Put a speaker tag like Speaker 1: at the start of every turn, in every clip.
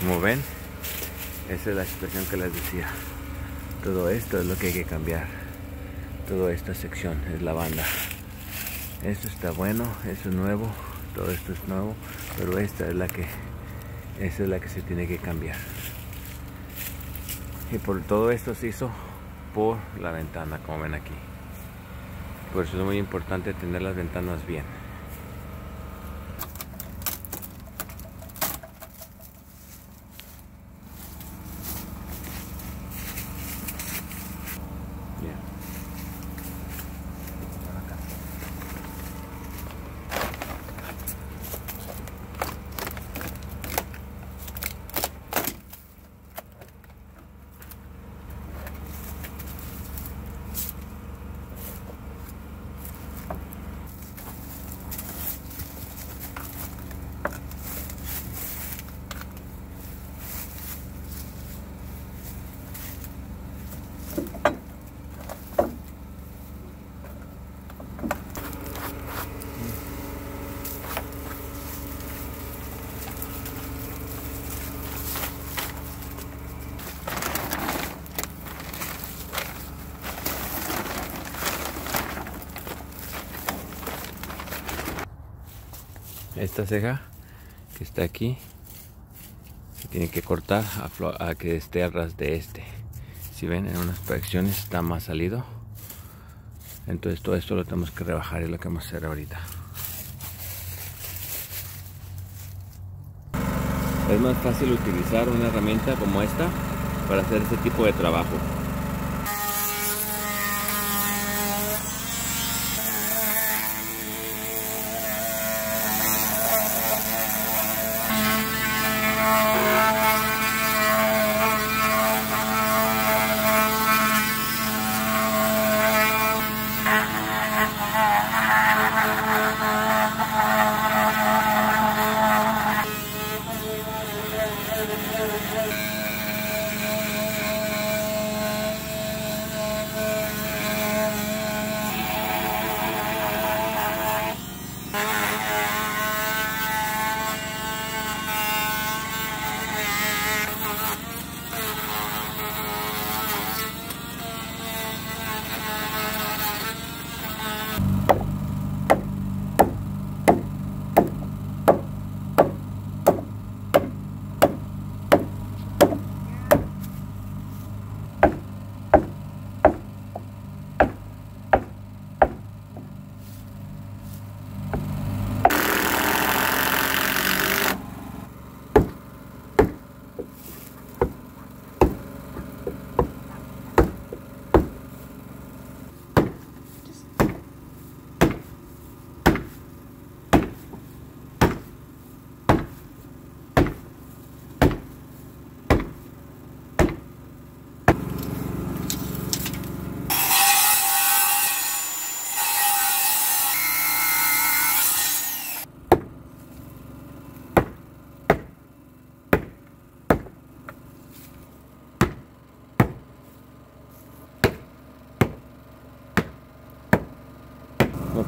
Speaker 1: Como ven, esa es la situación que les decía. Todo esto es lo que hay que cambiar. Toda esta sección es la banda. Esto está bueno, esto es nuevo, todo esto es nuevo, pero esta es la que esa es la que se tiene que cambiar. Y por todo esto se hizo por la ventana, como ven aquí. Por eso es muy importante tener las ventanas bien. Esta ceja que está aquí se tiene que cortar a, que esté a ras de este. Si ven en unas proyecciones está más salido. Entonces todo esto lo tenemos que rebajar y lo que vamos a hacer ahorita. Es más fácil utilizar una herramienta como esta para hacer este tipo de trabajo Yeah, yeah, yeah.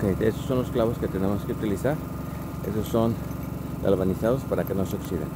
Speaker 1: Ok, esos son los clavos que tenemos que utilizar. Esos son galvanizados para que no se oxiden.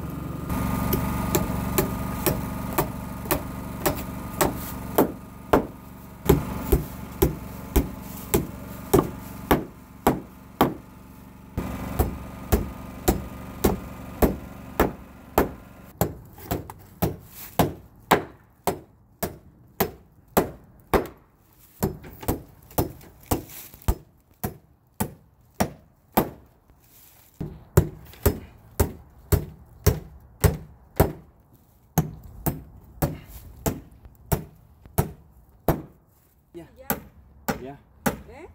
Speaker 1: ¿Eh?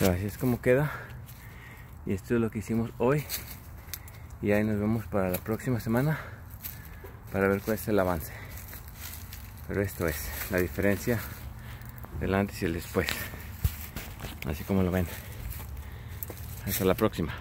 Speaker 1: así es como queda. Y esto es lo que hicimos hoy. Y ahí nos vemos para la próxima semana para ver cuál es el avance. Pero esto es la diferencia del antes y el después. Así como lo ven. Hasta la próxima.